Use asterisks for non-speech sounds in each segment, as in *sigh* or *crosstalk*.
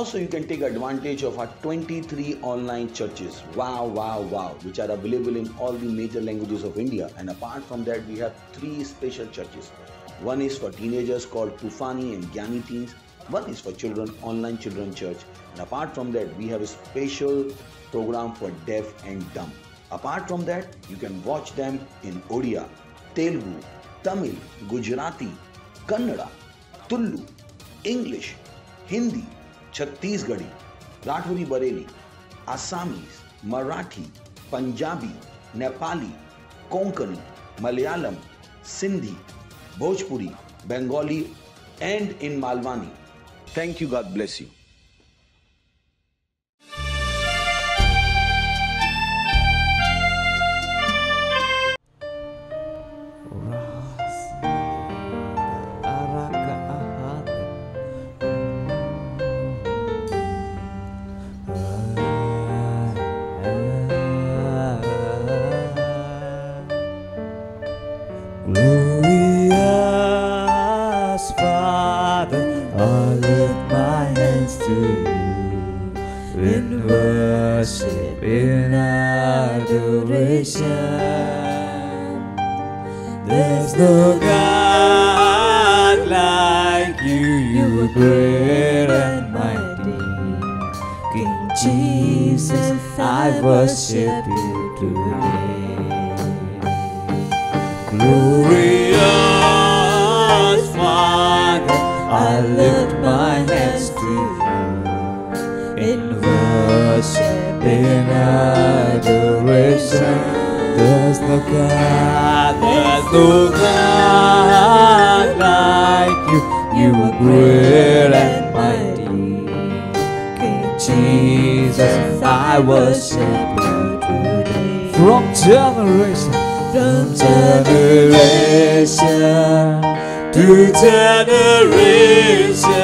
Also, you can take advantage of our 23 online churches. Wow, wow, wow, which are available in all the major languages of India. And apart from that, we have three special churches. One is for teenagers called Tufani and Gyani Teens. One is for children, Online Children Church. And apart from that, we have a special program for deaf and dumb. Apart from that, you can watch them in Odia, Telugu, Tamil, Gujarati, Kannada, Tulu, English, Hindi, Chhattisgarhi, Rathori Bareli Assamese Marathi, Punjabi, Nepali, Konkani, Malayalam, Sindhi, Bhojpuri, Bengali, and in Malvani. Thank you God bless you generation,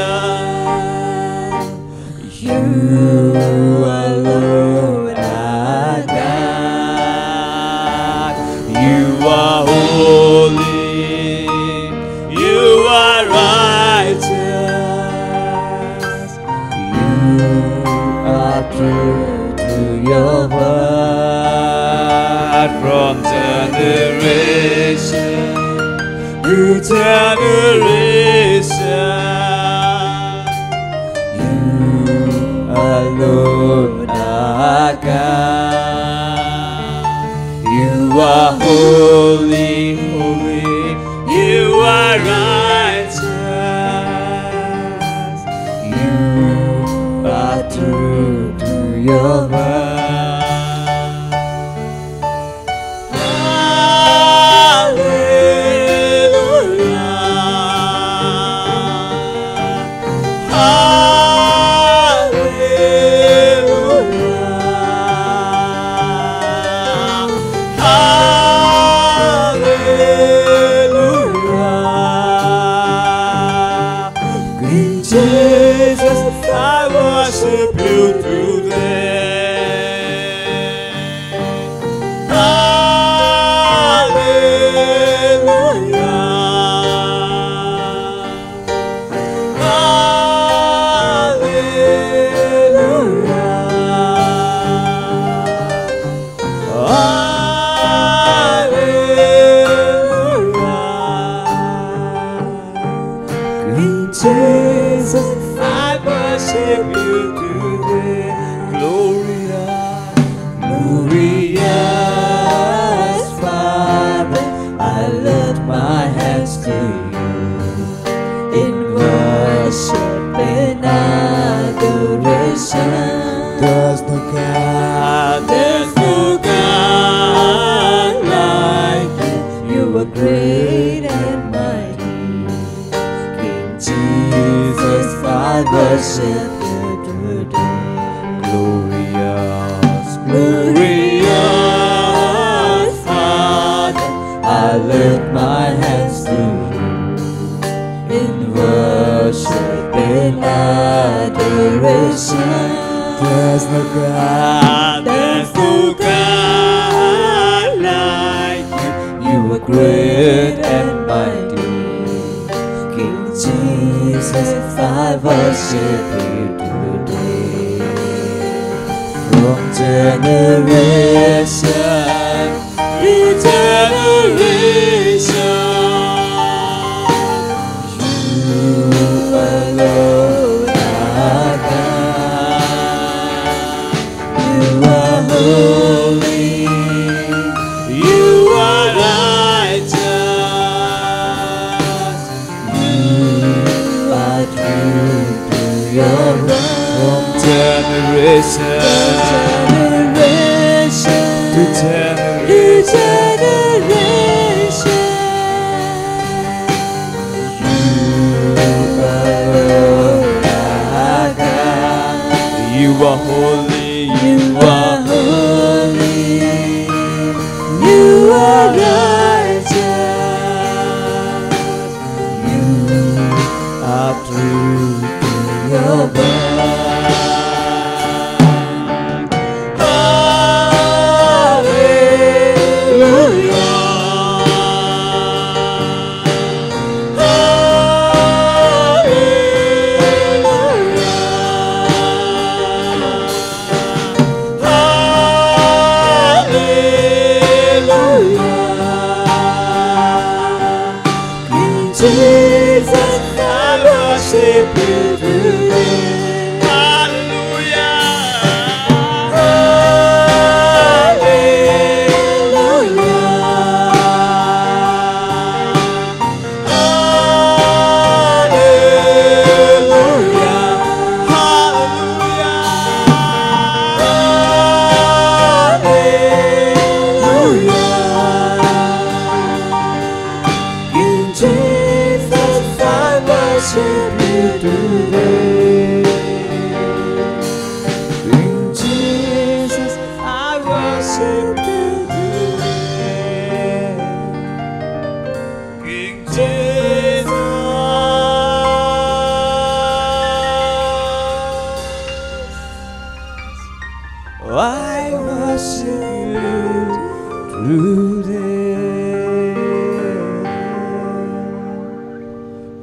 Oh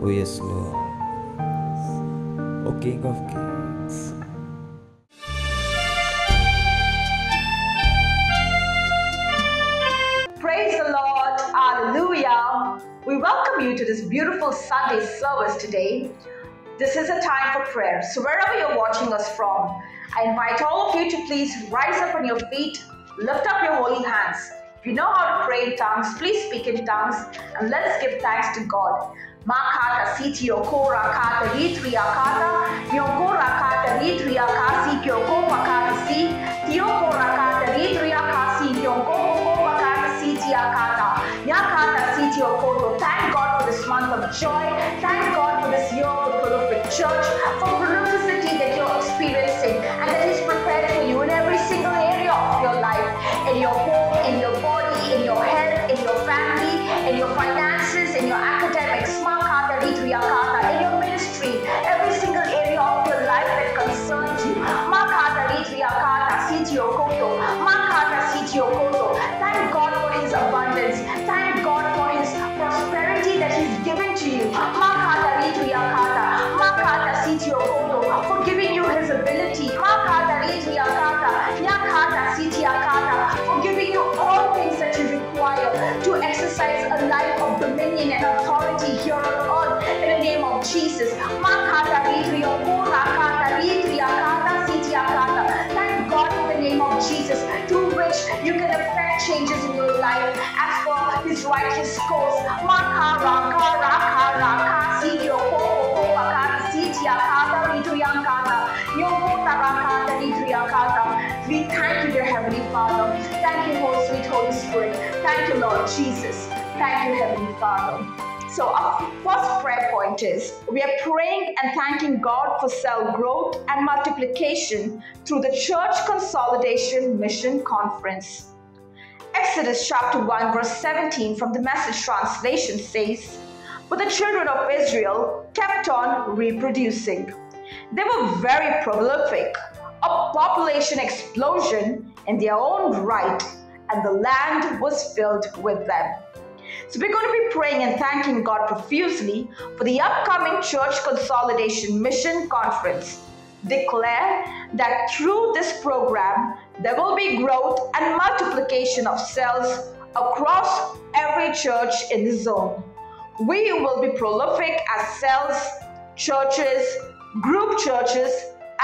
yes, Lord. O King of Kings. Praise the Lord. Hallelujah. We welcome you to this beautiful Sunday service today. This is a time for prayer. So, wherever you're watching us from, I invite all of you to please rise up on your feet, lift up your holy hands. If you know how to pray in tongues, please speak in tongues and let's give thanks to God. Makata siti okora kata ritria kata, yokora kata ritria kasi kyoko makata si, tiokora kata ritria kasi kyoko makata siti akata, yakata siti okoto. Thank God for this month of joy. Thank God for this year of the prolific church, for prolificity that you're experiencing and that He's prepared for you in every single area of your life, in your Makata Makata. Thank God for His abundance. Thank God for His prosperity that He's given to you. Makata Ritriyakata, Makata for giving you His ability. Makata Yakata Sitiakata, for giving you all things that you require to exercise a life of dominion and authority here on earth in the name of Jesus. Makata Ritriyakura, Kata Ritriyakata, Sitiakata. Thank Jesus, through which you can affect changes in your life as for His righteous cause. We thank you, dear Heavenly Father. Thank you, Holy Sweet Holy Spirit. Thank you, Lord Jesus. Thank you, Heavenly Father. So, our first prayer point is we are praying and thanking God for cell growth and multiplication through the Church Consolidation Mission Conference. Exodus chapter 1, verse 17 from the message translation says, But the children of Israel kept on reproducing. They were very prolific, a population explosion in their own right, and the land was filled with them. So, we're going to be praying and thanking God profusely for the upcoming Church Consolidation Mission Conference. declare that through this program, there will be growth and multiplication of cells across every church in the zone. We will be prolific as cells, churches, group churches,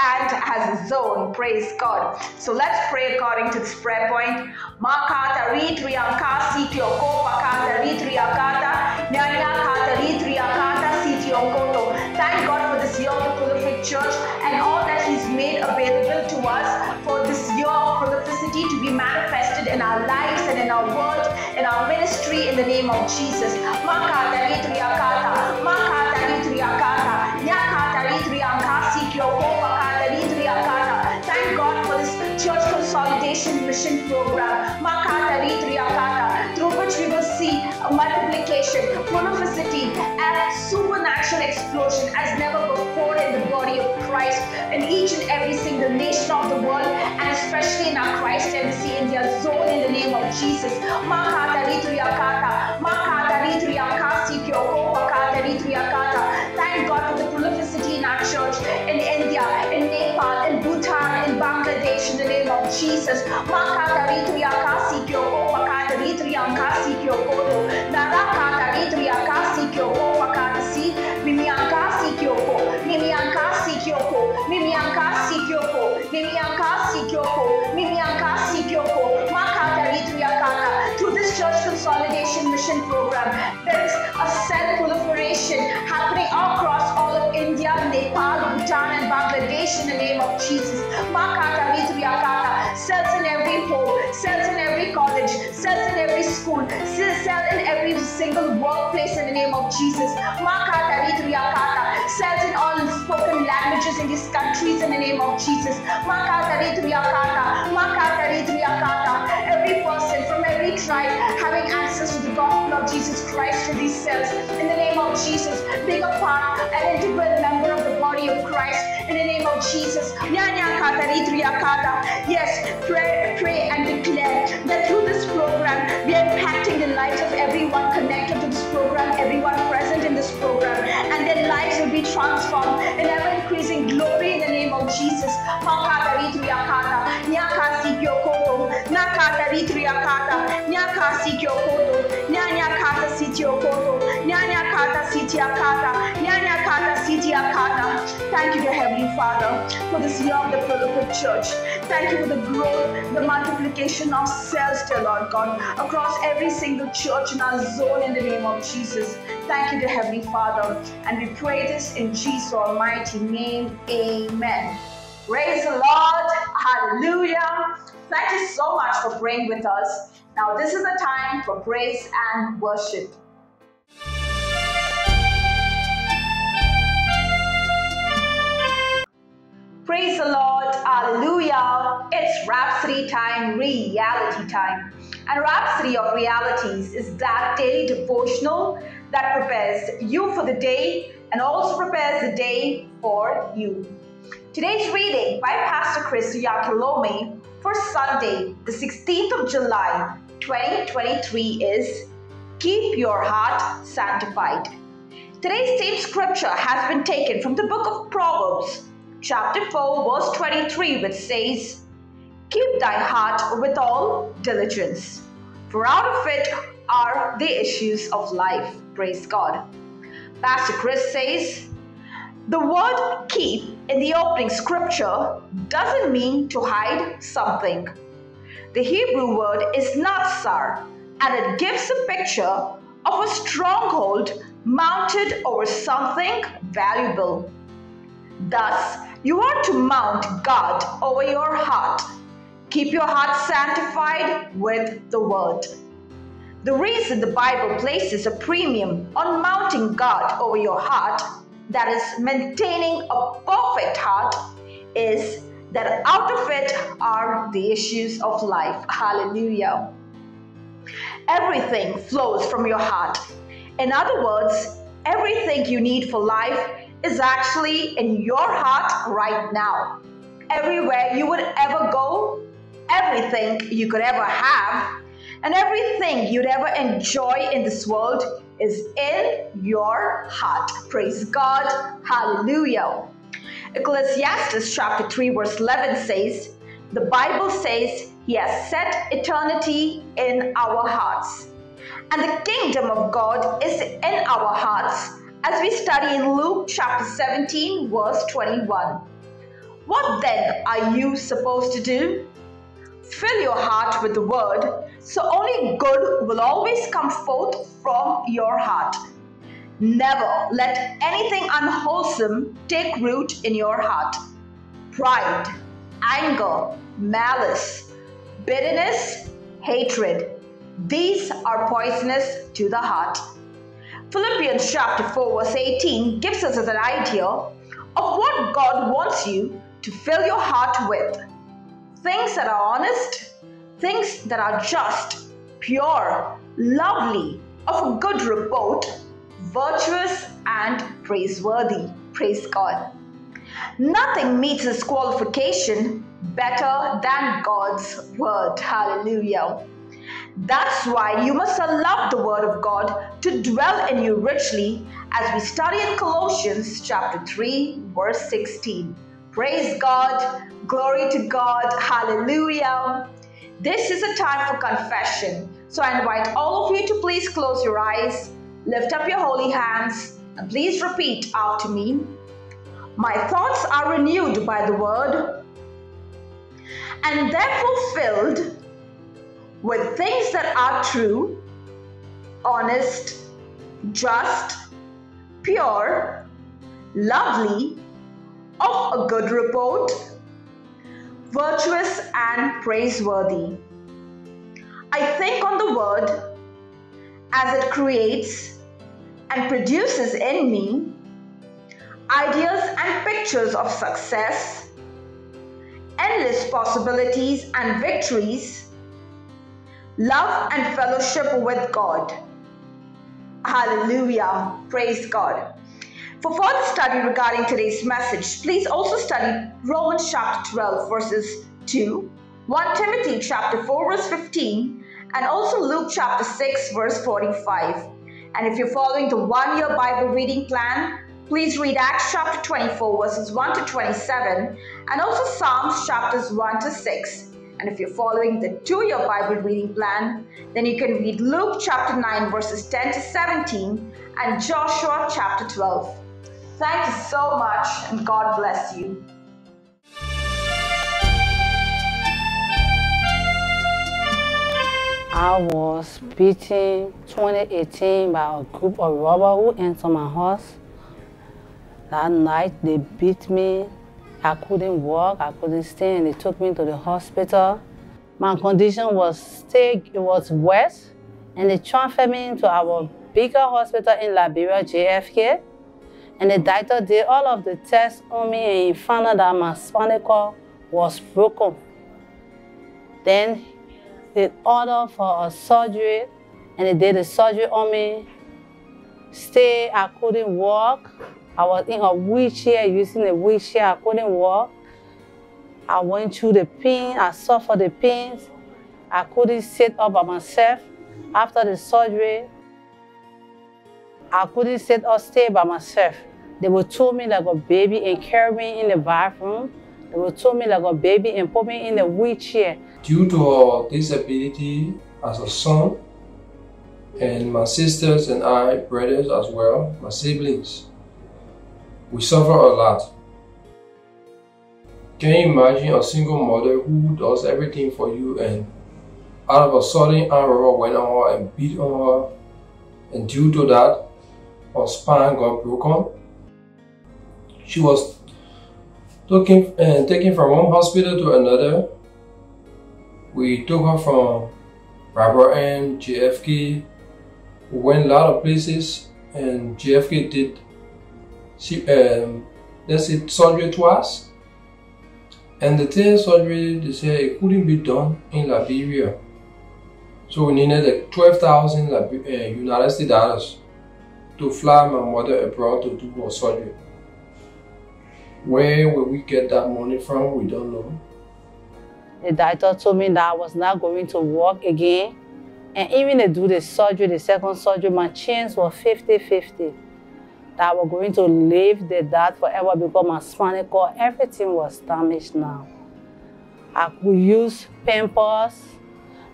and as a zone. Praise God. So let's pray according to this prayer point. Makata ritriyanka sitioko pakata ritriyakata nyanyakata ritriyakata sitiokoto. Thank God for this year of the prolific church and all that He's made available to us for this year of prolificity to be manifested in our lives and in our world, in our ministry in the name of Jesus. Makata ritriyakata. Makata ritriyakata. Nyakata ritriyanka sitioko pakata church consolidation mission program. Makata ritriyakata. Through which we will see a multiplication, prolificity, and supernatural explosion as never before in the body of Christ in each and every single nation of the world, and especially in our Christ Embassy India zone in the name of Jesus. Makata ritriyakata. Makata ritriyakasi kyoko pakata ritriyakata. Jesus. Through this church consolidation mission program, there is a cell proliferation happening across all of India, Nepal, Bhutan, and Bangladesh in the name of Jesus. Makata ritriyakata. Cells in every home, cells in every college, cells in every school, cell in every single workplace in the name of Jesus. Makata in all spoken languages in these countries in the name of Jesus. Makata. Tribe having access to the gospel of Jesus Christ through these cells in the name of Jesus. Being a part, an integral member of the body of Christ in the name of Jesus. Yes, pray, pray and declare that through this program we are impacting the lives of everyone connected to this program, everyone present program, and their lives will be transformed in ever increasing glory in the name of Jesus. Makata ritriyakata. Nyakasi kyokoto. Nakata ritriyakata. Nyakasi kyokoto. Nyanyakata sitiokoto. Nyanyakata sitiakata. Nyanyakata sitiakata. Thank you, dear Heavenly Father, for this year of the prolific church. Thank you for the growth, the multiplication of cells, dear Lord God, across every single church in our zone in the name of Jesus. Thank you, dear Heavenly Father. And we pray this in Jesus' almighty name. Amen. Praise the Lord. Hallelujah. Thank you so much for praying with us. Now, this is the time for praise and worship. Praise the Lord. Hallelujah. It's Rhapsody time, reality time. And Rhapsody of Realities is that daily devotional that prepares you for the day and also prepares the day for you. Today's reading by Pastor Chris Oyakhilome for Sunday, the 16th of July, 2023 is Keep Your Heart Sanctified. Today's theme scripture has been taken from the book of Proverbs, chapter 4, verse 23, which says, Keep thy heart with all diligence, for out of it are the issues of life. Praise God. Pastor Chris says, the word keep in the opening scripture doesn't mean to hide something. The Hebrew word is natsar, and it gives a picture of a stronghold mounted over something valuable. Thus, you are to mount God over your heart. Keep your heart sanctified with the word. The reason the Bible places a premium on mounting God over your heart, that is, maintaining a perfect heart, is that out of it are the issues of life. Hallelujah. Everything flows from your heart. In other words, everything you need for life is actually in your heart right now. Everywhere you would ever go, everything you could ever have, and everything you'd ever enjoy in this world is in your heart. Praise God. Hallelujah. Ecclesiastes chapter 3 verse 11 says, the Bible says he has set eternity in our hearts. And the kingdom of God is in our hearts as we study in Luke chapter 17 verse 21. What then are you supposed to do? Fill your heart with the word, so only good will always come forth from your heart. Never let anything unwholesome take root in your heart. Pride, anger, malice, bitterness, hatred. These are poisonous to the heart. Philippians chapter 4 verse 18 gives us an idea of what God wants you to fill your heart with. Things that are honest, things that are just, pure, lovely, of a good report, virtuous, and praiseworthy. Praise God. Nothing meets this qualification better than God's word. Hallelujah. That's why you must allow the word of God to dwell in you richly as we study in Colossians chapter 3 verse 16. Praise God, glory to God, hallelujah. This is a time for confession. So I invite all of you to please close your eyes, lift up your holy hands, and please repeat after me. My thoughts are renewed by the word, and therefore filled with things that are true, honest, just, pure, lovely, of a good report, virtuous, and praiseworthy. I think on the word as it creates and produces in me ideas and pictures of success, endless possibilities and victories, love and fellowship with God. Hallelujah. Praise God. For further study regarding today's message, please also study Romans chapter 12, verses 2, 1 Timothy chapter 4, verse 15, and also Luke chapter 6, verse 45. And if you're following the one year Bible reading plan, please read Acts chapter 24, verses 1 to 27, and also Psalms chapters 1 to 6. And if you're following the two year Bible reading plan, then you can read Luke chapter 9, verses 10 to 17, and Joshua chapter 12. Thank you so much, and God bless you. I was beaten 2018 by a group of robbers who entered my house. That night they beat me. I couldn't walk, I couldn't stand. They took me to the hospital. My condition was still, it was worse. And they transferred me to our bigger hospital in Liberia, JFK. And the doctor did all of the tests on me and he found out that my spinal cord was broken. Then they ordered for a surgery and they did the surgery on me. Stay, I couldn't walk. I was in a wheelchair, using a wheelchair, I couldn't walk. I went through the pain, I suffered the pains. I couldn't sit up by myself. After the surgery, I couldn't sit or stay by myself. They would throw me like a baby and carry me in the bathroom. They would throw me like a baby and put me in a wheelchair. Due to disability as a son, and my sisters and I, brothers as well, my siblings, we suffer a lot. Can you imagine a single mother who does everything for you and out of a sudden robber went on her and beat on her and due to that her spine got broken she was taken and taken from one hospital to another. We took her from Barbara Ann, JFK. We went a lot of places and JFK did she, um, let's surgery twice. And the third surgery, they said it couldn't be done in Liberia. So we needed like 12,000 uh, United States dollars to fly my mother abroad to do her surgery. Where will we get that money from? We don't know. The doctor told me that I was not going to walk again. And even to do the surgery, the second surgery, my chance was 50-50. that I was going to live the that forever because my spinal cord, everything was damaged now. I could use pampers,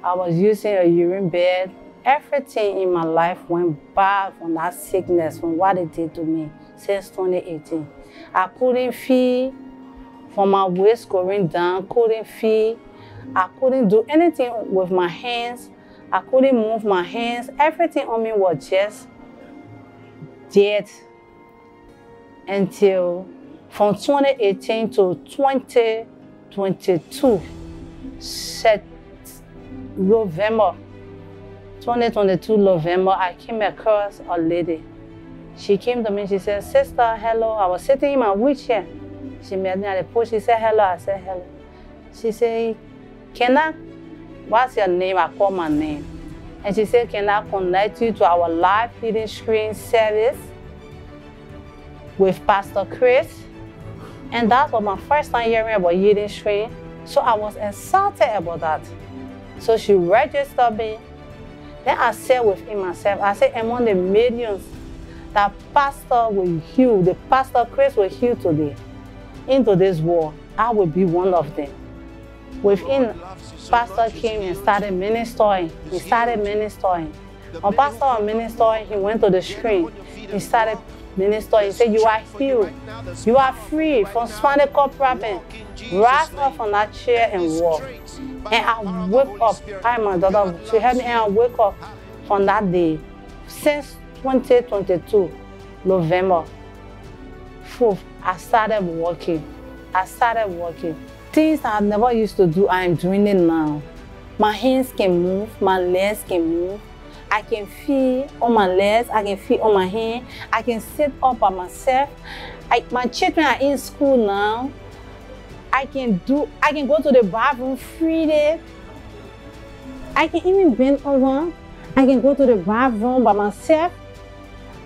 I was using a urine bed. Everything in my life went bad from that sickness, from what it did to me since 2018. I couldn't feel from my waist going down, couldn't feel. I couldn't do anything with my hands. I couldn't move my hands. Everything on me was just dead until from 2018 to 2022, set November, 2022 November, I came across a lady. She came to me, she said, sister, hello. I was sitting in my wheelchair. She met me at the post, she said, hello. I said, hello. She said, can I, what's your name? I called my name. And she said, can I connect you to our live Healing Stream service? with Pastor Chris. And that was my first time hearing about Healing Stream. So I was excited about that. So she registered me. Then I said within myself, I said, among the millions that Pastor will heal, the Pastor Chris will heal today into this world, I will be one of them. Within, Pastor came and started ministering. He started ministering. When Pastor was ministering, he went to the screen. He started minister, he said, You are healed. You are free from spinal cord problem. Rise up from that chair and walk. And I woke up. I my daughter, she helped me and I wake up from that day. Since 2022, November 4th, I started walking. I started walking. Things I never used to do, I am doing it now. My hands can move, my legs can move. I can feel on my legs, I can feel on my hand, I can sit up by myself. I, my children are in school now. I can do, I can go to the bathroom freely. I can even bend over. I can go to the bathroom by myself.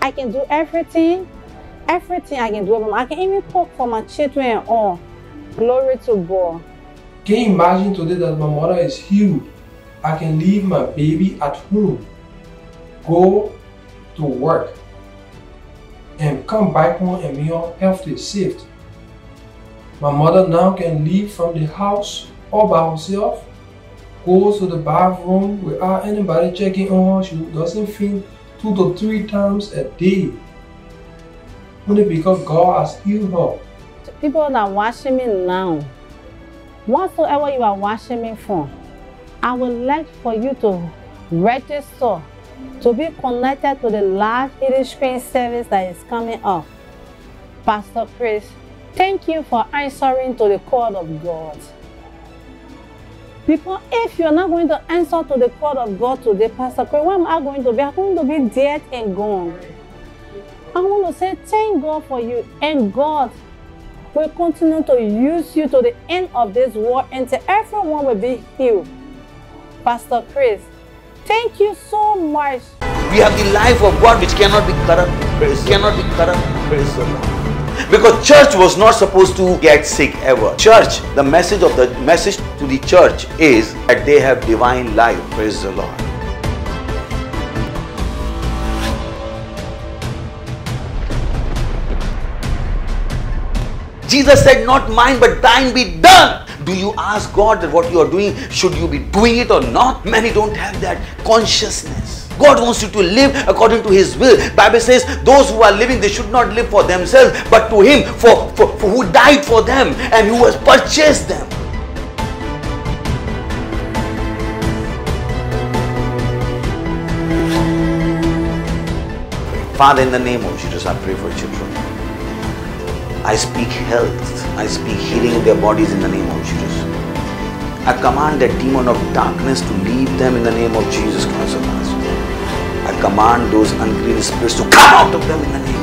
I can do everything. Everything I can do. I can even cook for my children and all. Glory to God. Can you imagine today that my mother is healed? I can leave my baby at home go to work and come back home and be all healthy, safe. My mother now can leave from the house all by herself, go to the bathroom without anybody checking on her. She doesn't feel two to three times a day. Only because God has healed her. People that are watching me now, whatsoever you are watching me from, I would like for you to register to be connected to the live Healing Stream service that is coming up. Pastor Chris, thank you for answering to the call of God. Because if you're not going to answer to the call of God today, Pastor Chris, what am I going to be? I'm going to be dead and gone. I want to say thank God for you and God will continue to use you to the end of this war until everyone will be healed. Pastor Chris, Thank you so much. We have the life of God which cannot be corrupt. Praise cannot be corrupt. Praise the Lord. Because church was not supposed to get sick ever. Church, the message of the message to the church is that they have divine life. Praise the Lord. Jesus said, Not mine, but thine be done. Do you ask God that what you are doing, should you be doing it or not? Many don't have that consciousness. God wants you to live according to His will. Bible says those who are living, they should not live for themselves, but to Him, for, for, for who died for them and who has purchased them. Father, in the name of Jesus, I pray for children. I speak health. I speak healing in their bodies in the name of Jesus. I command that demon of darkness to leave them in the name of Jesus Christ command those unclean spirits to come out of them in the name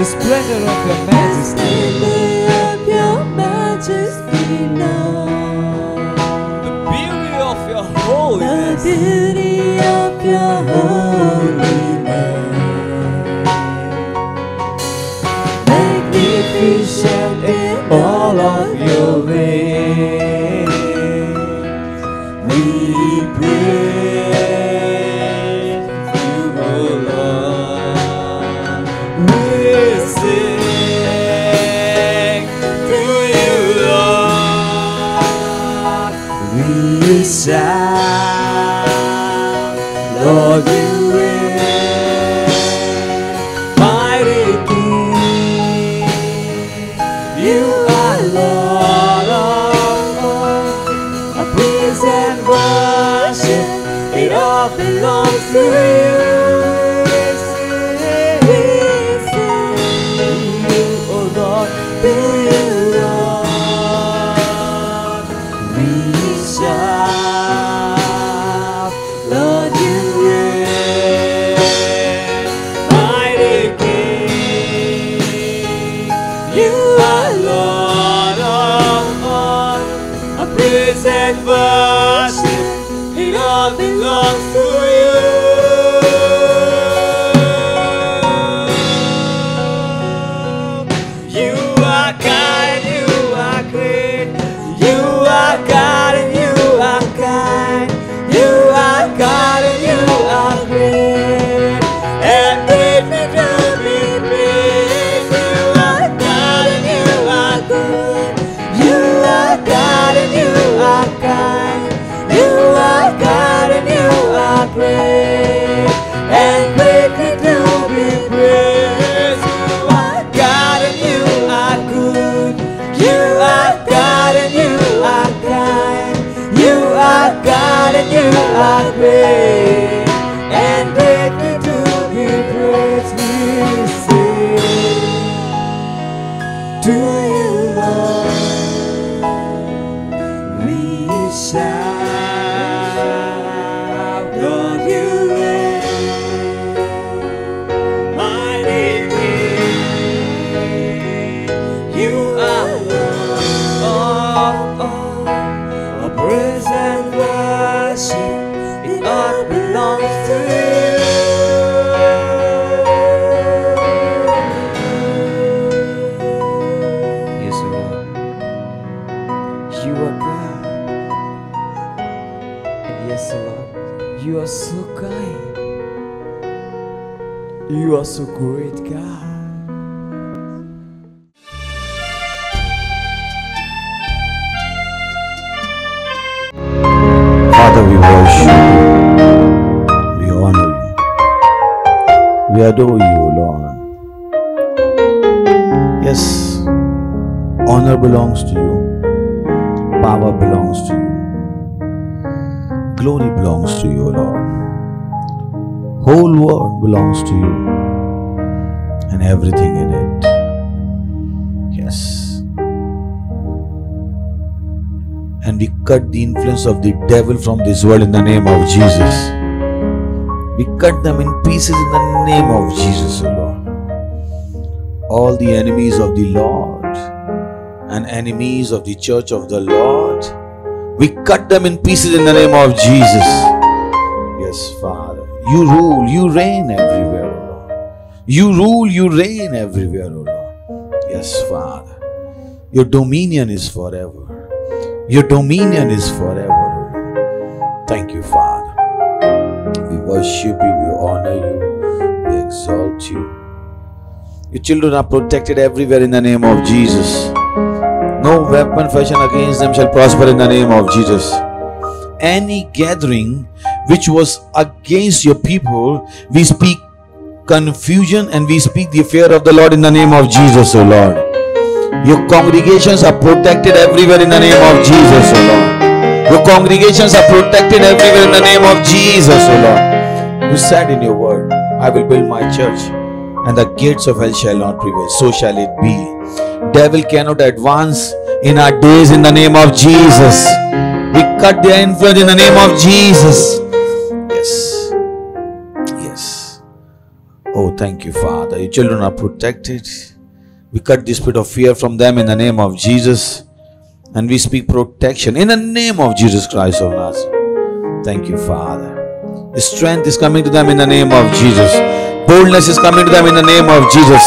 the splendor of your majesty. The beauty of your holiness. The beauty of your holiness. I pray. great God. Father, we worship you. We honor you. We adore you, Lord. Yes, honor belongs to you. Power belongs to you. Glory belongs to you, Lord. Whole world belongs to you everything in it. Yes. And we cut the influence of the devil from this world in the name of Jesus. We cut them in pieces in the name of Jesus, O Lord. All the enemies of the Lord and enemies of the church of the Lord, we cut them in pieces in the name of Jesus. Yes, Father. You rule, you reign everywhere. You rule, you reign everywhere, O Lord. Yes, Father. Your dominion is forever. Your dominion is forever. Thank you, Father. We worship you, we honor you, we exalt you. Your children are protected everywhere in the name of Jesus. No weapon fashioned against them shall prosper in the name of Jesus. Any gathering which was against your people, we speak confusion and we speak the fear of the Lord in the name of Jesus, O Lord. Your congregations are protected everywhere in the name of Jesus, O Lord. Your congregations are protected everywhere in the name of Jesus, O Lord. You said in your word, I will build my church, and the gates of hell shall not prevail. So shall it be. Devil cannot advance in our days in the name of Jesus. We cut their influence in the name of Jesus. Oh, thank you, Father. Your children are protected. We cut the spirit of fear from them in the name of Jesus. And we speak protection in the name of Jesus Christ of Nazareth. Thank you, Father. The strength is coming to them in the name of Jesus. Boldness is coming to them in the name of Jesus.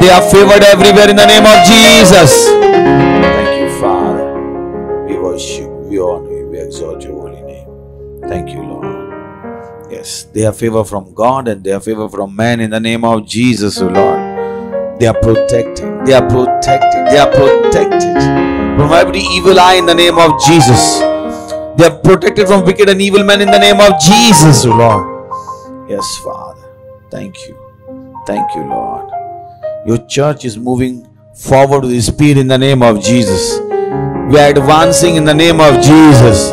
They are favored everywhere in the name of Jesus. Thank you, Father. We worship, we honor you, we exalt your holy name. Thank you, Lord. Yes, they are favor from God and they are favor from man in the name of Jesus, O Lord. They are protected. They are protected. They are protected from every evil eye in the name of Jesus. They are protected from wicked and evil men in the name of Jesus, O Lord. Yes, Father. Thank you. Thank you, Lord. Your church is moving forward with Spirit in the name of Jesus. We are advancing in the name of Jesus.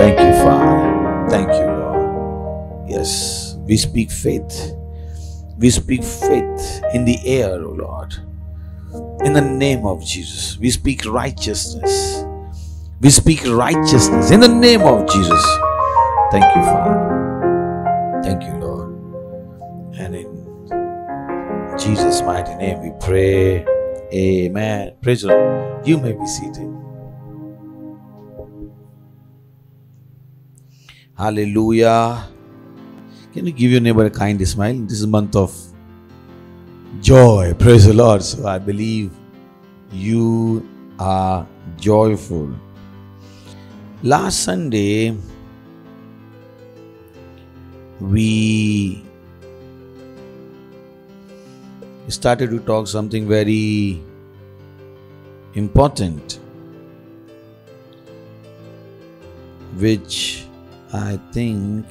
Thank you, Father. Thank you. Yes, we speak faith. We speak faith in the air, O Lord. In the name of Jesus, we speak righteousness. We speak righteousness in the name of Jesus. Thank you, Father. Thank you, Lord. And in Jesus' mighty name we pray. Amen. Praise the Lord. You may be seated. Hallelujah. Can you give your neighbor a kind smile? This is a month of joy. Praise the Lord. So I believe you are joyful. Last Sunday, we started to talk something very important, which I think,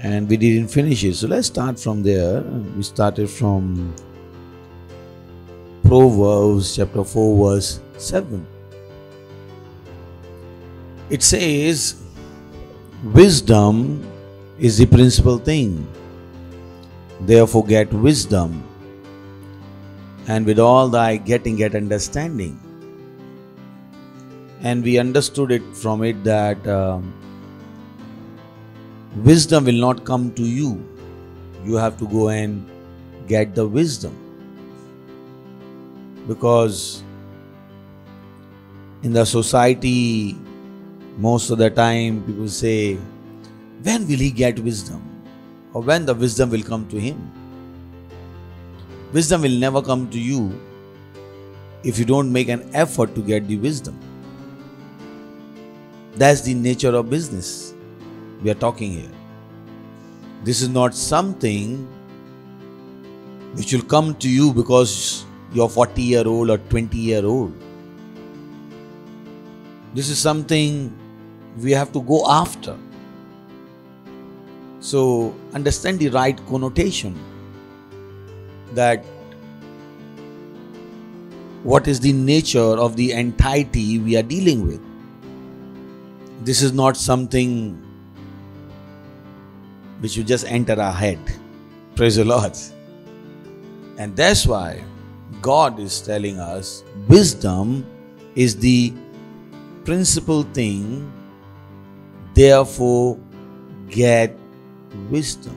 and we didn't finish it. So let's start from there. We started from Proverbs chapter 4, verse 7. It says, Wisdom is the principal thing. Therefore, get wisdom, and with all thy getting, get understanding. And we understood it from it that um, wisdom will not come to you. You have to go and get the wisdom. Because in the society, most of the time people say, when will he get wisdom? Or when the wisdom will come to him? Wisdom will never come to you if you don't make an effort to get the wisdom. That's the nature of business we are talking here. This is not something which will come to you because you're 40 year old or 20 year old. This is something we have to go after. So, understand the right connotation that what is the nature of the entity we are dealing with. This is not something which will just enter our head. Praise the Lord. And that's why God is telling us wisdom is the principal thing, therefore, get wisdom.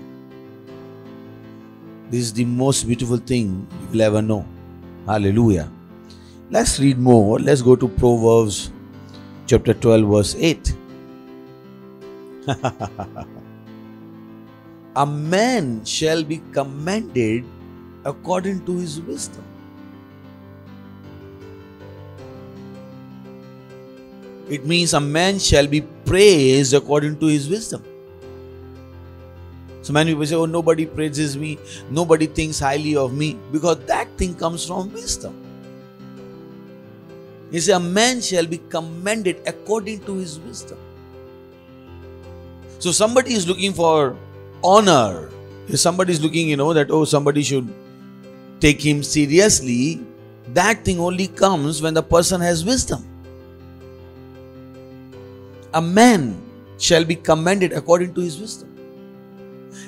This is the most beautiful thing you will ever know. Hallelujah. Let's read more. Let's go to Proverbs chapter 12, verse 8. *laughs* A man shall be commended according to his wisdom. It means a man shall be praised according to his wisdom. So many people say, Oh, nobody praises me, nobody thinks highly of me, because that thing comes from wisdom. He said, A man shall be commended according to his wisdom. So somebody is looking for honor. If somebody is looking, you know, that oh, somebody should take him seriously, that thing only comes when the person has wisdom. A man shall be commended according to his wisdom.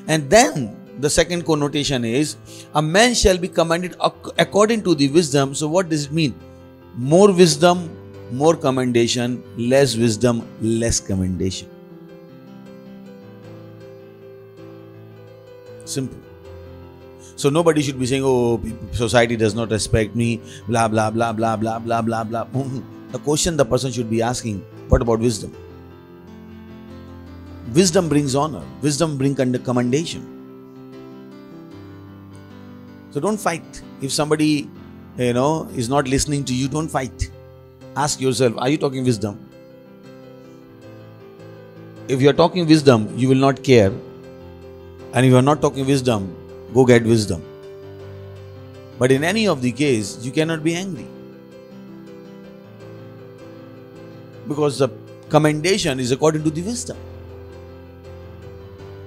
And then the second connotation is a man shall be commended according to the wisdom. So, what does it mean? More wisdom, more commendation, less wisdom, less commendation. Simple. So nobody should be saying, "Oh, society does not respect me," blah blah blah blah blah blah blah blah. Hmm, hmm. The question the person should be asking: What about wisdom? Wisdom brings honor. Wisdom brings commendation. So don't fight. If somebody, you know, is not listening to you, don't fight. Ask yourself: Are you talking wisdom? If you are talking wisdom, you will not care. And if you are not talking wisdom, go get wisdom. But in any of the case, you cannot be angry. Because the commendation is according to the wisdom.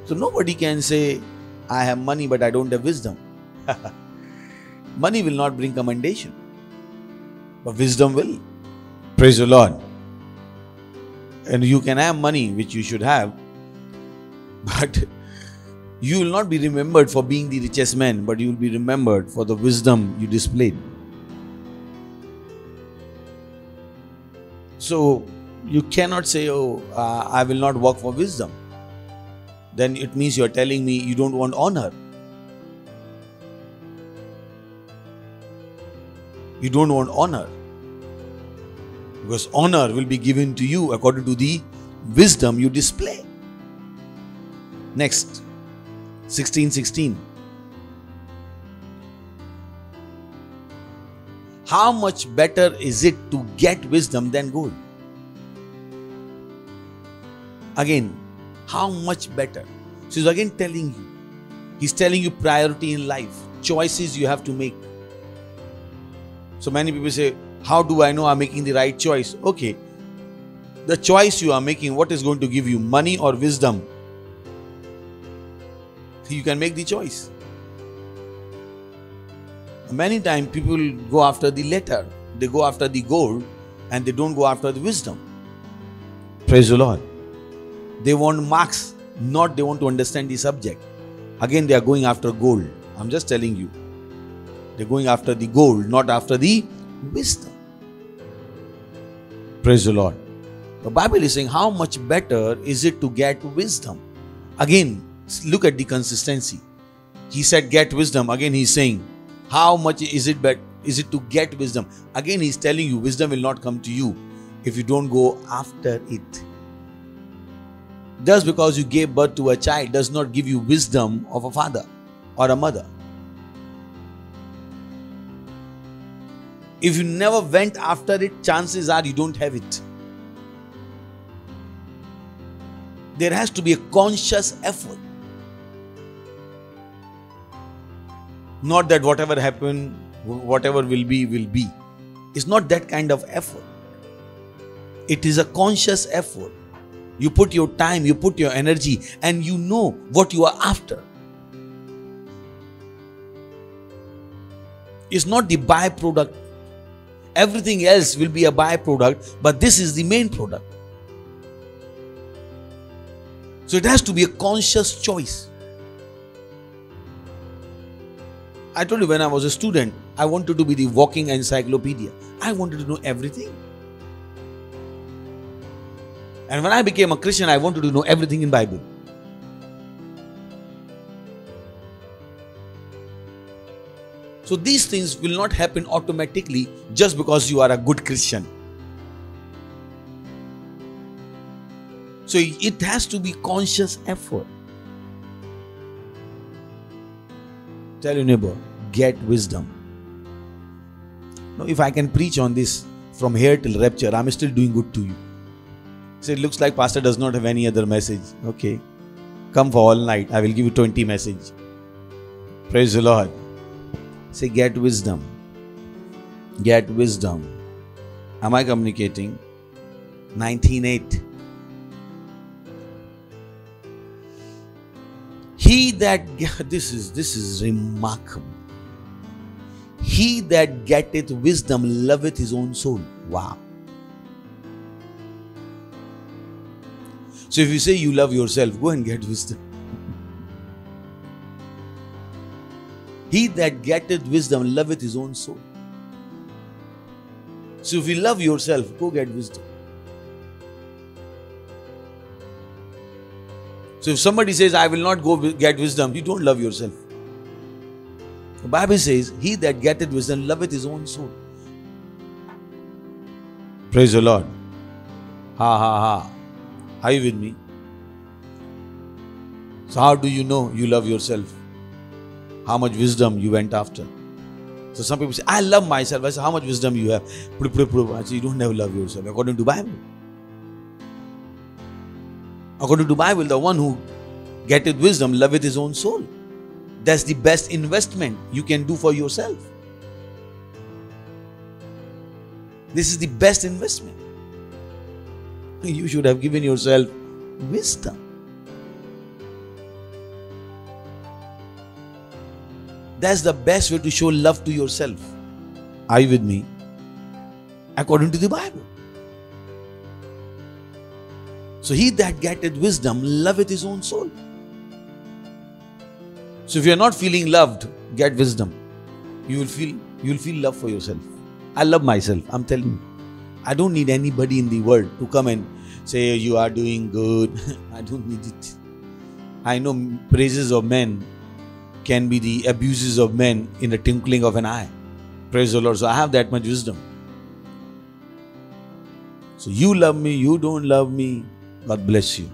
So nobody can say, I have money but I don't have wisdom. *laughs* money will not bring commendation, but wisdom will. Praise the Lord. And you can have money, which you should have, *laughs* but you will not be remembered for being the richest man, but you will be remembered for the wisdom you displayed. So you cannot say, Oh, uh, I will not work for wisdom. Then it means you're telling me you don't want honor. You don't want honor. Because honor will be given to you according to the wisdom you display. Next. 1616. How much better is it to get wisdom than gold? Again, how much better? So he's again telling you. He's telling you priority in life, choices you have to make. So many people say, How do I know I'm making the right choice? Okay. The choice you are making, what is going to give you money or wisdom? You can make the choice. Many times people go after the letter, they go after the gold, and they don't go after the wisdom. Praise the Lord. They want marks, not they want to understand the subject. Again, they are going after gold. I'm just telling you. They're going after the gold, not after the wisdom. Praise the Lord. The Bible is saying, How much better is it to get wisdom? Again, look at the consistency. He said, Get wisdom. Again, he's saying, How much is it bet is it to get wisdom? Again, he's telling you, wisdom will not come to you if you don't go after it. Just because you gave birth to a child does not give you wisdom of a father or a mother. If you never went after it, chances are you don't have it. There has to be a conscious effort. Not that whatever happened, whatever will be, will be. It's not that kind of effort. It is a conscious effort. You put your time, you put your energy, and you know what you are after. It's not the byproduct. Everything else will be a byproduct, but this is the main product. So it has to be a conscious choice. I told you when I was a student, I wanted to be the walking encyclopedia. I wanted to know everything. And when I became a Christian, I wanted to know everything in Bible. So these things will not happen automatically just because you are a good Christian. So it has to be conscious effort. Tell your neighbor, get wisdom. Now, if I can preach on this from here till rapture, I'm still doing good to you. So it looks like pastor does not have any other message. Okay. Come for all night. I will give you 20 message. Praise the Lord. Say get wisdom. Get wisdom. Am I communicating? 198. He that this is this is remarkable. He that getteth wisdom loveth his own soul. Wow. So if you say you love yourself, go and get wisdom. He that getteth wisdom loveth his own soul. So if you love yourself, go get wisdom. So if somebody says, I will not go get wisdom, you don't love yourself. The Bible says, He that getteth wisdom loveth his own soul. Praise the Lord. Ha ha ha. Are you with me? So, how do you know you love yourself? How much wisdom you went after? So, some people say, I love myself. I say, How much wisdom you have? I say, You don't never love yourself, according to Bible. According to the Bible, the one who getteth wisdom loveth his own soul. That's the best investment you can do for yourself. This is the best investment. You should have given yourself wisdom. That's the best way to show love to yourself. Are you with me? According to the Bible. So he that getteth wisdom loveth his own soul. So if you are not feeling loved, get wisdom. You will feel you will feel love for yourself. I love myself. I'm telling you. I don't need anybody in the world to come and say you are doing good. *laughs* I don't need it. I know praises of men can be the abuses of men in the twinkling of an eye. Praise the Lord. So I have that much wisdom. So you love me, you don't love me. God bless you.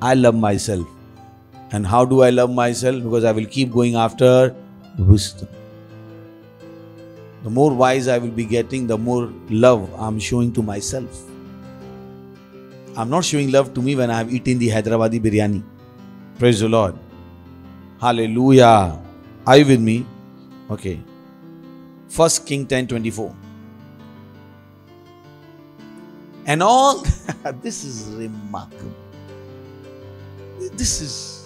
I love myself. And how do I love myself? Because I will keep going after wisdom. The more wise I will be getting, the more love I'm showing to myself. I'm not showing love to me when I have eaten the Hyderabadi biryani. Praise the Lord. Hallelujah. Are you with me? Okay. First King 10 24. And all *laughs* this is remarkable. This is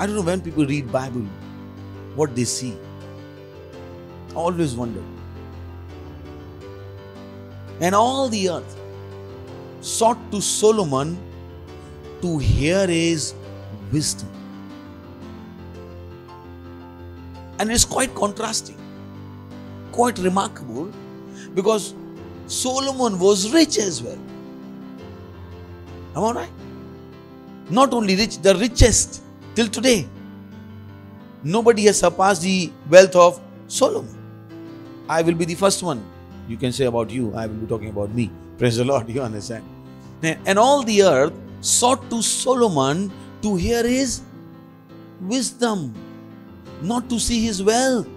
I don't know when people read Bible, what they see. Always wonder. And all the earth sought to Solomon to hear his wisdom. And it's quite contrasting, quite remarkable, because Solomon was rich as well. Am I right? Not only rich, the richest till today. Nobody has surpassed the wealth of Solomon. I will be the first one. You can say about you, I will be talking about me. *laughs* Praise the Lord, you understand? And all the earth sought to Solomon to hear his wisdom, not to see his wealth.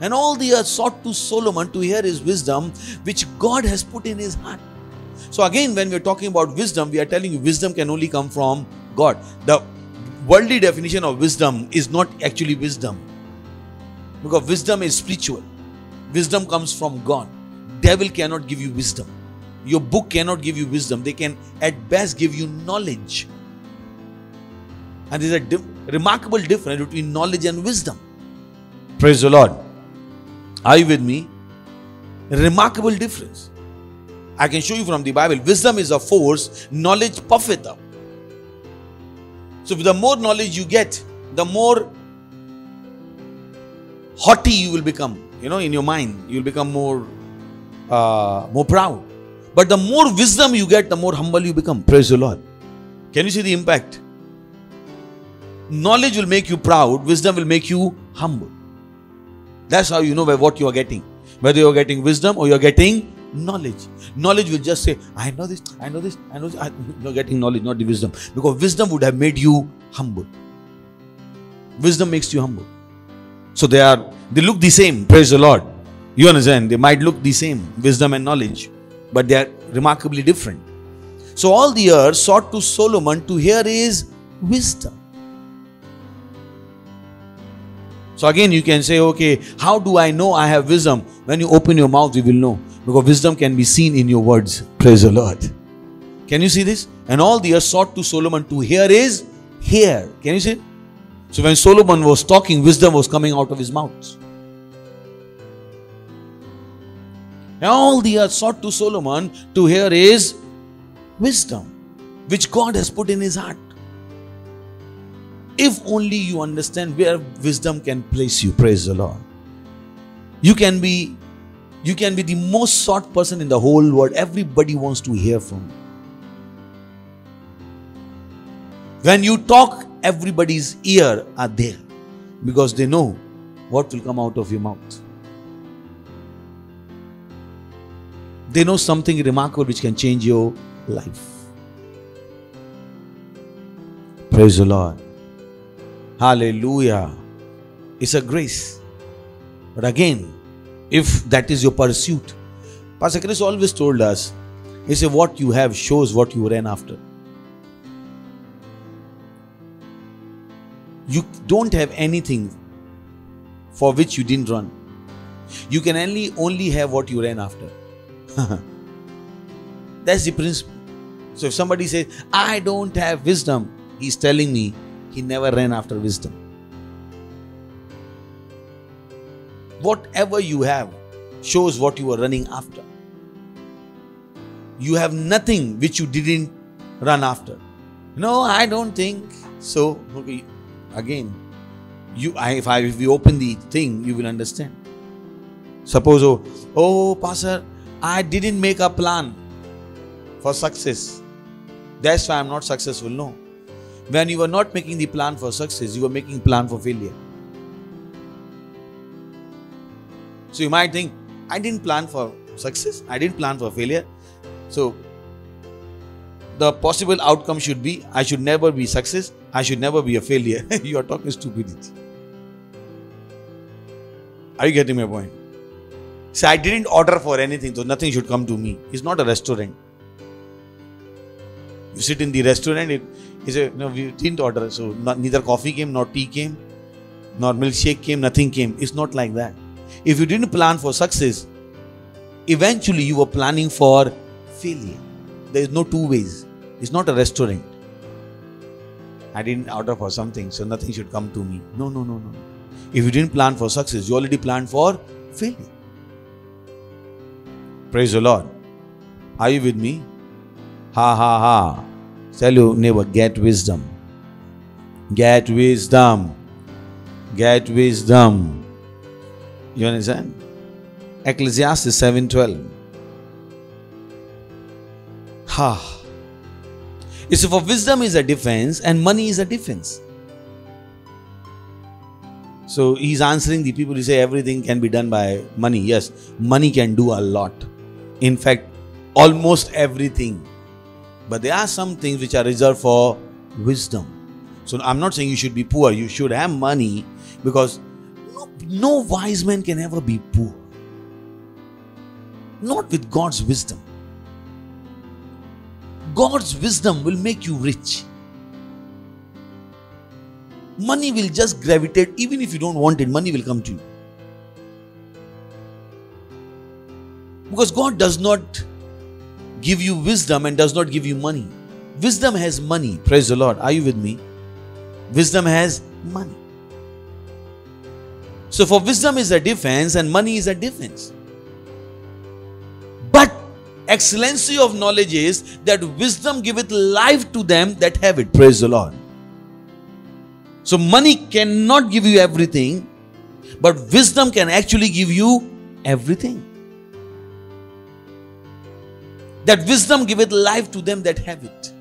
And all the earth sought to Solomon to hear his wisdom, which God has put in his heart. So, again, when we're talking about wisdom, we are telling you wisdom can only come from God. The worldly definition of wisdom is not actually wisdom because wisdom is spiritual, wisdom comes from God. Devil cannot give you wisdom. Your book cannot give you wisdom. They can at best give you knowledge. And there's a remarkable difference between knowledge and wisdom. Praise the Lord. Are you with me? Remarkable difference. I can show you from the Bible. Wisdom is a force, knowledge puffeth up. So, the more knowledge you get, the more haughty you will become. You know, in your mind, you will become more, uh, more proud. But the more wisdom you get, the more humble you become. Praise the Lord. Can you see the impact? knowledge will make you proud, wisdom will make you humble. That's how you know by what you are getting. Whether you're getting wisdom or you're getting knowledge. Knowledge will just say, I know this, I know this, I know this. You're getting knowledge, not the wisdom. Because wisdom would have made you humble. Wisdom makes you humble. So they are, they look the same, praise the Lord. You understand? They might look the same, wisdom and knowledge, but they are remarkably different. So all the earth sought to Solomon to hear his wisdom. So again, you can say, okay, how do I know I have wisdom? When you open your mouth, you will know. Because wisdom can be seen in your words. Praise the Lord. Can you see this? And all the earth sought to Solomon to hear his hear. Can you see it? So when Solomon was talking, wisdom was coming out of his mouth. And all the earth sought to Solomon to hear his wisdom, which God has put in his heart. If only you understand where wisdom can place you, praise the Lord. You can be you can be the most sought person in the whole world. Everybody wants to hear from you. When you talk, everybody's ear are there because they know what will come out of your mouth. They know something remarkable which can change your life. Praise the Lord. Hallelujah. It's a grace. But again, if that is your pursuit, Pastor Chris always told us, he said, What you have shows what you ran after. You don't have anything for which you didn't run. You can only only have what you ran after. *laughs* That's the principle. So if somebody says, I don't have wisdom, he's telling me he never ran after wisdom. Whatever you have shows what you are running after. You have nothing which you didn't run after. No, I don't think so. Okay, again, you, I, if I if we open the thing, you will understand. Suppose, oh, oh, pastor, I didn't make a plan for success. That's why I'm not successful. No. When you were not making the plan for success, you were making plan for failure. So you might think, I didn't plan for success, I didn't plan for failure. So the possible outcome should be I should never be success, I should never be a failure. *laughs* you are talking stupidity. Are you getting my point? See, I didn't order for anything, so nothing should come to me. It's not a restaurant. You sit in the restaurant, it, he said, No, we didn't order. So not, neither coffee came, nor tea came, nor milkshake came, nothing came. It's not like that. If you didn't plan for success, eventually you were planning for failure. There is no two ways. It's not a restaurant. I didn't order for something, so nothing should come to me. No, no, no, no. If you didn't plan for success, you already planned for failure. Praise the Lord. Are you with me? Ha ha ha. Tell you neighbor, get wisdom. Get wisdom. Get wisdom. You understand? Ecclesiastes 7:12. Ha. You see, for wisdom is a defense and money is a defense. So he's answering the people who say everything can be done by money. Yes, money can do a lot. In fact, almost everything. But there are some things which are reserved for wisdom. So I'm not saying you should be poor. You should have money because no, no wise man can ever be poor. Not with God's wisdom. God's wisdom will make you rich. Money will just gravitate, even if you don't want it, money will come to you. Because God does not give you wisdom and does not give you money. Wisdom has money. Praise the Lord. Are you with me? Wisdom has money. So, for wisdom is a defense and money is a defense. But excellency of knowledge is that wisdom giveth life to them that have it. Praise the Lord. So, money cannot give you everything, but wisdom can actually give you everything. That wisdom giveth life to them that have it.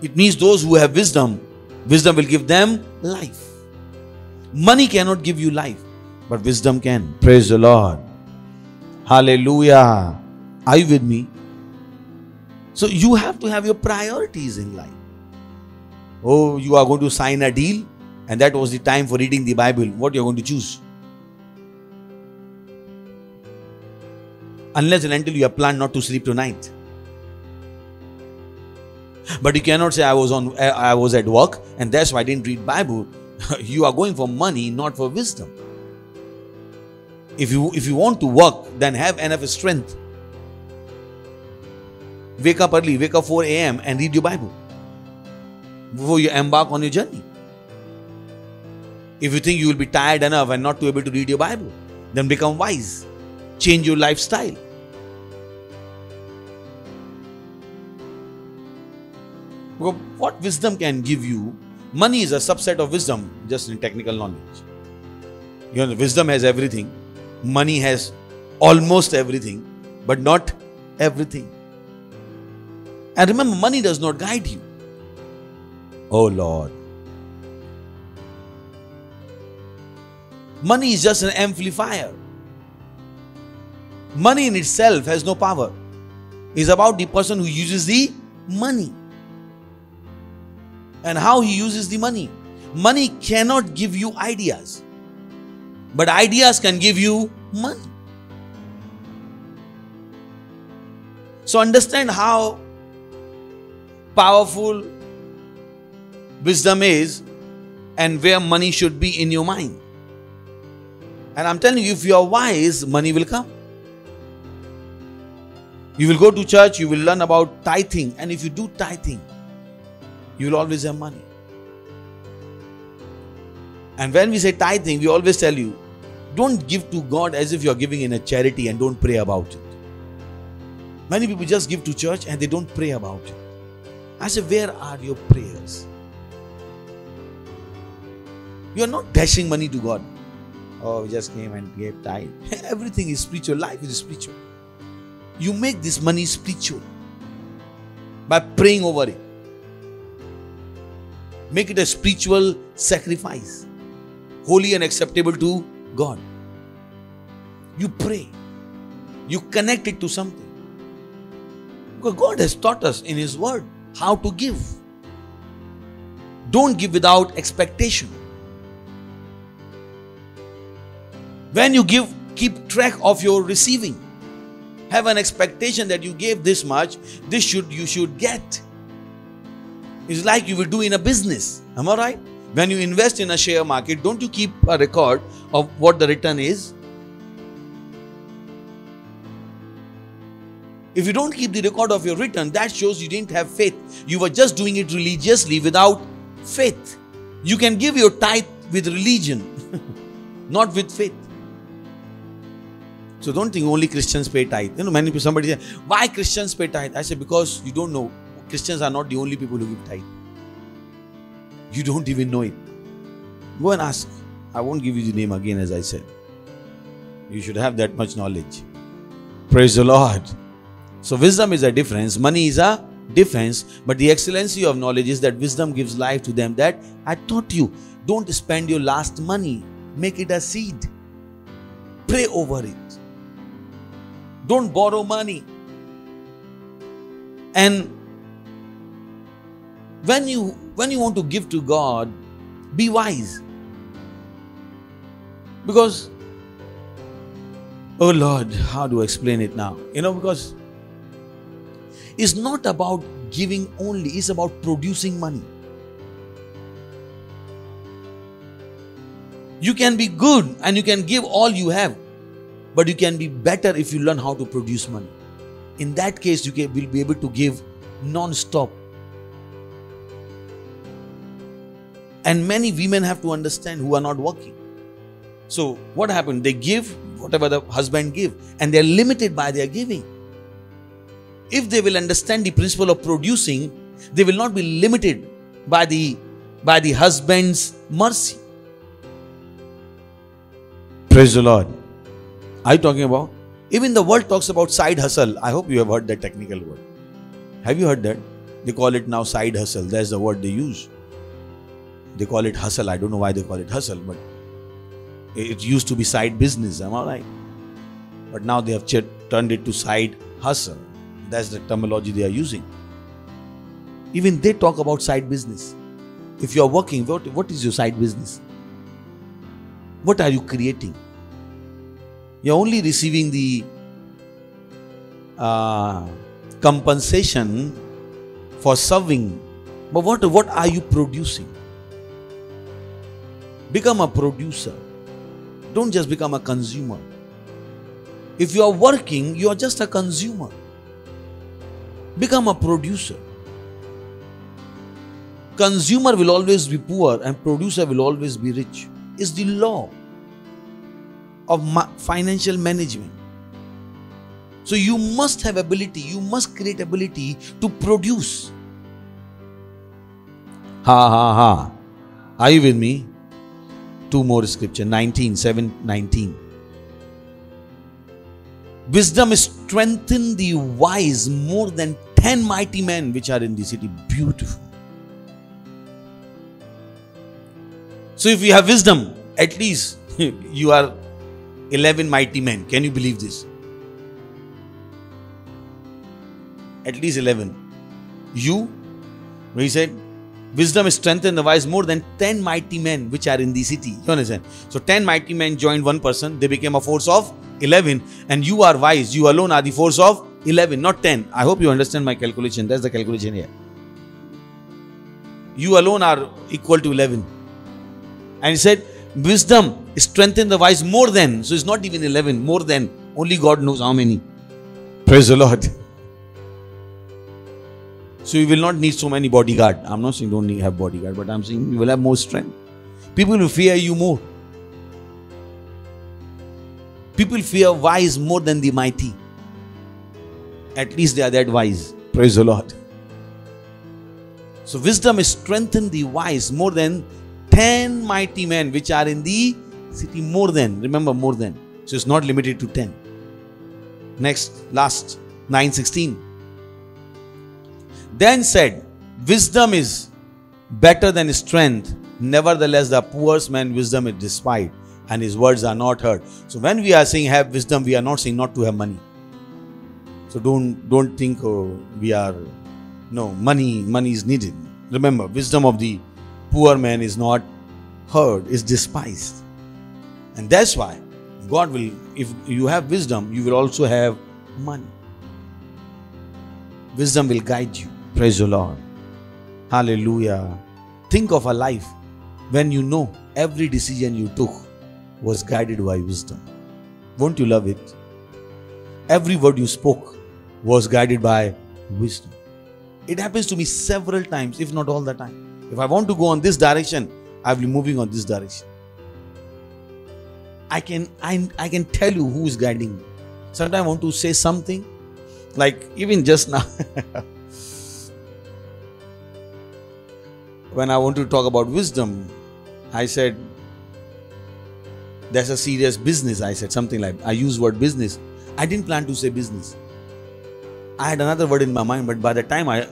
It means those who have wisdom, wisdom will give them life. Money cannot give you life, but wisdom can. Praise the Lord. Hallelujah. Are you with me? So you have to have your priorities in life. Oh, you are going to sign a deal, and that was the time for reading the Bible. What you're going to choose? Unless and until you have planned not to sleep tonight. But you cannot say I was on I was at work and that's why I didn't read Bible. *laughs* you are going for money, not for wisdom. If you if you want to work, then have enough strength. Wake up early, wake up 4 a.m. and read your Bible before you embark on your journey. If you think you will be tired enough and not to able to read your Bible, then become wise. Change your lifestyle. What wisdom can give you? Money is a subset of wisdom, just in technical knowledge. You know, wisdom has everything, money has almost everything, but not everything. And remember, money does not guide you. Oh Lord. Money is just an amplifier. Money in itself has no power. It's about the person who uses the money and how he uses the money. Money cannot give you ideas, but ideas can give you money. So, understand how powerful wisdom is and where money should be in your mind. And I'm telling you, if you are wise, money will come. You will go to church, you will learn about tithing, and if you do tithing, you will always have money. And when we say tithing, we always tell you don't give to God as if you're giving in a charity and don't pray about it. Many people just give to church and they don't pray about it. I say, Where are your prayers? You are not dashing money to God. Oh, we just came and gave tithe. *laughs* Everything is spiritual. Life is spiritual. You make this money spiritual by praying over it. Make it a spiritual sacrifice, holy and acceptable to God. You pray, you connect it to something. Because God has taught us in His Word how to give. Don't give without expectation. When you give, keep track of your receiving. Have an expectation that you gave this much, this should you should get. It's like you will do in a business. Am I right? When you invest in a share market, don't you keep a record of what the return is? If you don't keep the record of your return, that shows you didn't have faith. You were just doing it religiously without faith. You can give your tithe with religion, *laughs* not with faith. So don't think only Christians pay tithe. You know, many people, somebody say, why Christians pay tithe? I say, because you don't know Christians are not the only people who give tithe. You don't even know it. Go and ask. I won't give you the name again, as I said. You should have that much knowledge. Praise the Lord. So, wisdom is a difference, money is a difference, but the excellency of knowledge is that wisdom gives life to them. That I taught you. Don't spend your last money, make it a seed. Pray over it. Don't borrow money. And when you when you want to give to god be wise. Because oh lord how do i explain it now? You know because it's not about giving only it's about producing money. You can be good and you can give all you have but you can be better if you learn how to produce money. In that case you will be able to give non-stop And many women have to understand who are not working. So what happened? They give whatever the husband give, and they are limited by their giving. If they will understand the principle of producing, they will not be limited by the by the husband's mercy. Praise the Lord. Are you talking about? Even the world talks about side hustle. I hope you have heard that technical word. Have you heard that? They call it now side hustle. That's the word they use. They call it hustle. I don't know why they call it hustle, but it used to be side business. Am I right? But now they have ch- turned it to side hustle. That's the terminology they are using. Even they talk about side business. If you are working, what, what is your side business? What are you creating? You're only receiving the uh, compensation for serving. But what, what are you producing? Become a producer. Don't just become a consumer. If you are working, you are just a consumer. Become a producer. Consumer will always be poor and producer will always be rich. It's the law of ma- financial management. So you must have ability, you must create ability to produce. Ha ha ha. Are you with me? Two more scripture 19, 7, 19. Wisdom strengthen the wise more than 10 mighty men which are in the city. Beautiful. So if you have wisdom, at least *laughs* you are 11 mighty men. Can you believe this? At least 11. You, he said, wisdom strengthen the wise more than 10 mighty men which are in the city. You understand? So 10 mighty men joined one person, they became a force of 11, and you are wise. You alone are the force of 11, not 10. I hope you understand my calculation. That's the calculation here. You alone are equal to 11. And he said, wisdom strengthen the wise more than. So it's not even 11, more than. Only God knows how many. Praise the Lord. So you will not need so many bodyguard. I'm not saying don't need have bodyguard, but I'm saying you will have more strength. People will fear you more. People fear wise more than the mighty. At least they are that wise. Praise the Lord. So wisdom is strengthen the wise more than 10 mighty men which are in the city. More than. Remember, more than. So it's not limited to 10. Next, last, 916. Then said, Wisdom is better than strength. Nevertheless, the poor man wisdom is despised, and his words are not heard. So when we are saying have wisdom, we are not saying not to have money. So don't don't think oh, we are no money money is needed. Remember, wisdom of the poor man is not heard, is despised. And that's why God will, if you have wisdom, you will also have money. Wisdom will guide you. Praise the Lord. Hallelujah. Think of a life when you know every decision you took was guided by wisdom. Won't you love it? Every word you spoke was guided by wisdom. It happens to me several times, if not all the time. If I want to go on this direction, I'll be moving on this direction. I can I, I can tell you who is guiding me. Sometimes I want to say something, like even just now. *laughs* when I want to talk about wisdom, I said that's a serious business. I said something like I use word business. I didn't plan to say business. I had another word in my mind, but by the time I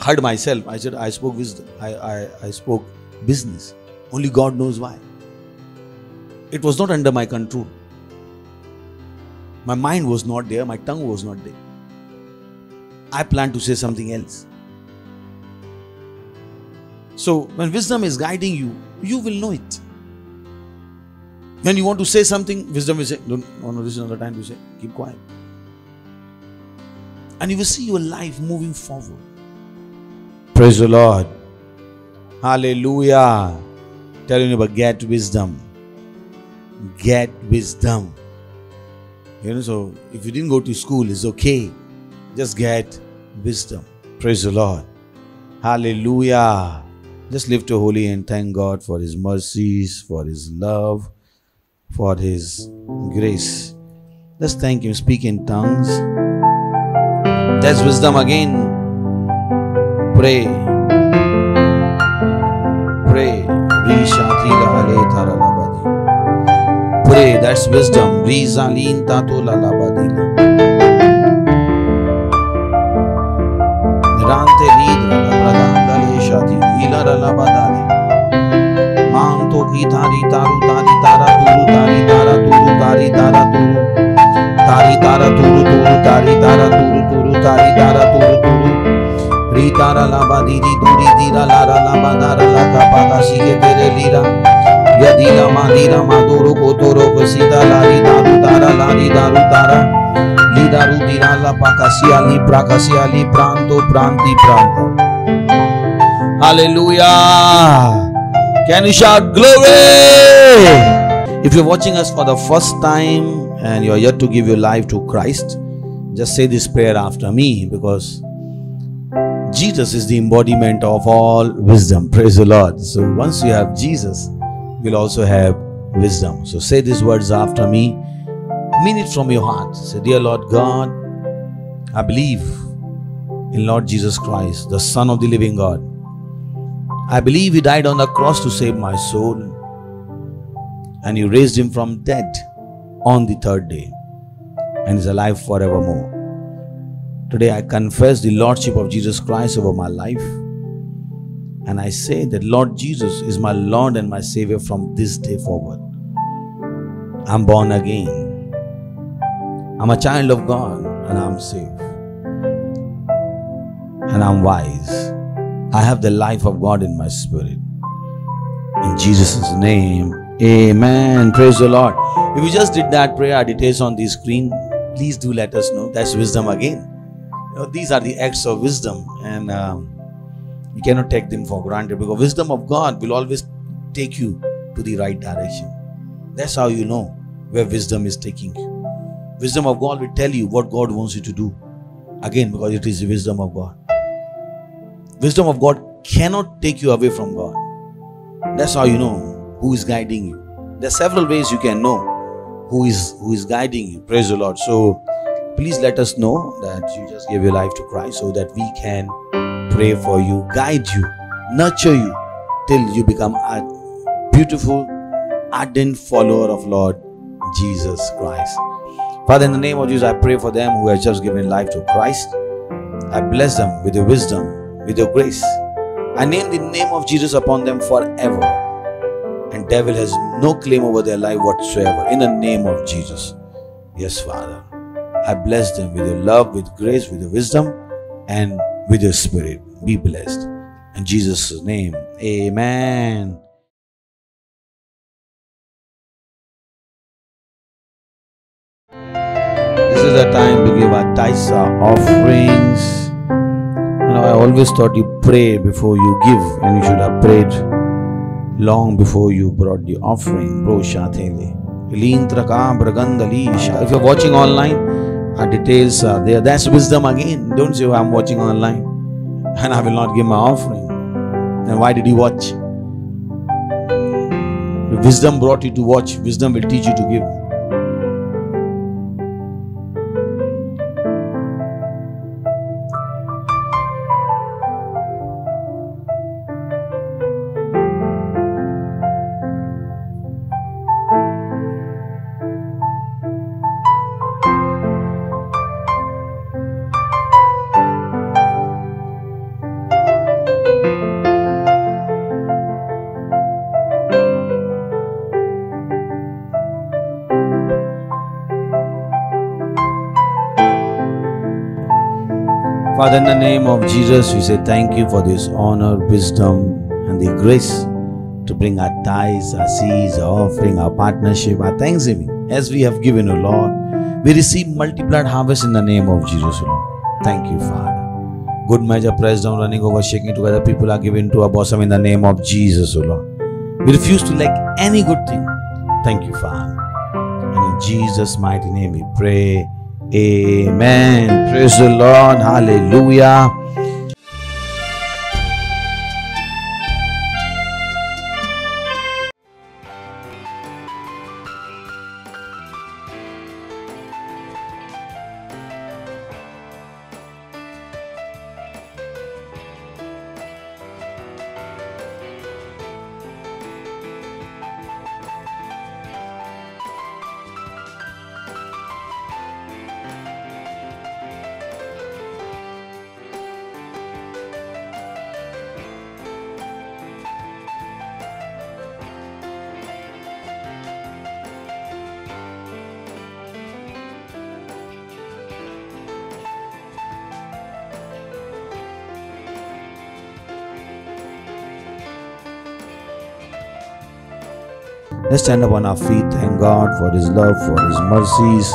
heard myself, I said I spoke wisdom. I, I, I spoke business. Only God knows why. It was not under my control. My mind was not there, my tongue was not there. I planned to say something else. So, when wisdom is guiding you, you will know it. When you want to say something, wisdom will say, Don't, no, no, this is not the time to say. Keep quiet. And you will see your life moving forward. Praise the Lord. Hallelujah. Tell you about get wisdom. Get wisdom. You know, so if you didn't go to school, it's okay. Just get wisdom. Praise the Lord. Hallelujah. Just lift your holy and thank God for His mercies, for His love, for His grace. Let's thank Him. Speak in tongues. That's wisdom again. Pray. Pray. Pray. That's wisdom. Ra la ba da ra la ka pa ka si ke tere lira la la la li pranta hallelujah can you shout glory if you're watching us for the first time and you're yet to give your life to Christ just say this prayer after me because Jesus is the embodiment of all wisdom. Praise the Lord. So once you have Jesus, you'll also have wisdom. So say these words after me. Mean it from your heart. Say, Dear Lord God, I believe in Lord Jesus Christ, the Son of the living God. I believe He died on the cross to save my soul, and You raised Him from dead on the third day, and is alive forevermore. Today I confess the Lordship of Jesus Christ over my life. And I say that Lord Jesus is my Lord and my Savior from this day forward. I'm born again. I'm a child of God and I'm saved. And I'm wise. I have the life of God in my spirit. In Jesus' name, Amen. Praise the Lord. If you just did that prayer, details on the screen, please do let us know. That's wisdom again. You know, these are the acts of wisdom, and um, you cannot take them for granted because wisdom of God will always take you to the right direction. That's how you know where wisdom is taking you. Wisdom of God will tell you what God wants you to do. Again, because it is the wisdom of God. Wisdom of God cannot take you away from God. That's how you know who is guiding you. There are several ways you can know who is who is guiding you. Praise the Lord. So please let us know that you just gave your life to Christ so that we can pray for you, guide you, nurture you till you become a beautiful, ardent follower of Lord Jesus Christ. Father, in the name of Jesus, I pray for them who have just given life to Christ. I bless them with your wisdom, with your grace. I name the name of Jesus upon them forever. And devil has no claim over their life whatsoever. In the name of Jesus. Yes, Father. I bless them with your love, with grace, with your wisdom, and with your spirit. Be blessed. In Jesus' name, amen. This is the time to give our tithes, our offerings. You know, I always thought you pray before you give, and you should have prayed long before you brought the offering. Bro. If you're watching online, our details are there. That's wisdom again. Don't say, oh, I'm watching online and I will not give my offering. Then why did you watch? Wisdom brought you to watch, wisdom will teach you to give. Father, in the name of Jesus, we say thank you for this honor, wisdom, and the grace to bring our tithes, our seeds, our offering, our partnership, our thanksgiving. As we have given, O Lord, we receive multiplied harvest in the name of Jesus, Lord. Thank you, Father. Good measure, pressed down, running over, shaking together. People are given to our bosom in the name of Jesus, O Lord. We refuse to lack any good thing. Thank you, Father. And in Jesus' mighty name we pray. Amen. Praise the Lord. Hallelujah. Let's stand up on our feet. Thank God for His love, for His mercies.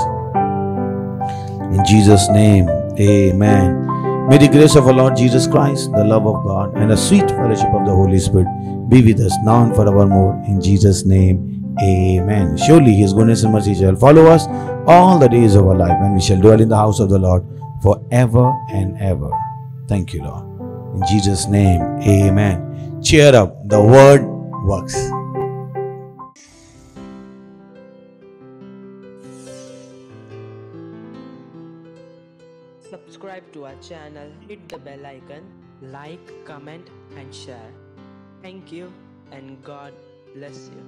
In Jesus' name, amen. May the grace of our Lord Jesus Christ, the love of God, and the sweet fellowship of the Holy Spirit be with us now and forevermore. In Jesus' name, amen. Surely His goodness and mercy shall follow us all the days of our life, and we shall dwell in the house of the Lord forever and ever. Thank you, Lord. In Jesus' name, amen. Cheer up, the word works. Channel, hit the bell icon, like, comment, and share. Thank you, and God bless you.